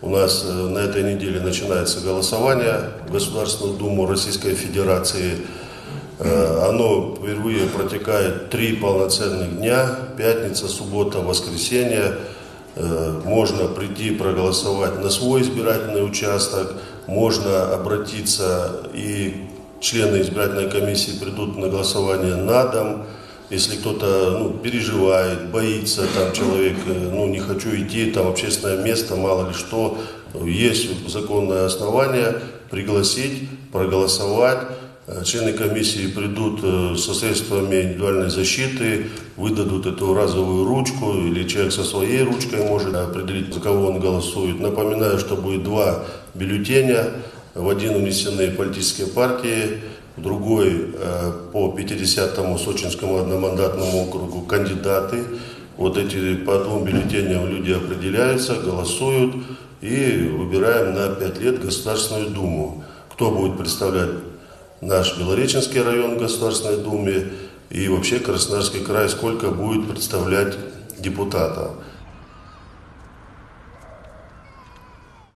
У нас э, на этой неделе начинается голосование в Государственную Думу Российской Федерации. Э, оно впервые протекает три полноценных дня, пятница, суббота, воскресенье. Э, можно прийти проголосовать на свой избирательный участок, можно обратиться и члены избирательной комиссии придут на голосование на дом. Если кто-то ну, переживает, боится, там человек, э, ну не хочу идти, там общественное место, мало ли что, есть законное основание пригласить, проголосовать. Э, члены комиссии придут э, со средствами индивидуальной защиты, выдадут эту разовую ручку, или человек со своей ручкой может определить, за кого он голосует. Напоминаю, что будет два бюллетеня. В один унесены политические партии, другой э, по 50-му Сочинскому одномандатному округу кандидаты. Вот эти по двум бюллетеням люди определяются, голосуют и выбираем на 5 лет Государственную Думу. Кто будет представлять наш Белореченский район в Государственной Думе и вообще Краснодарский край, сколько будет представлять депутатов.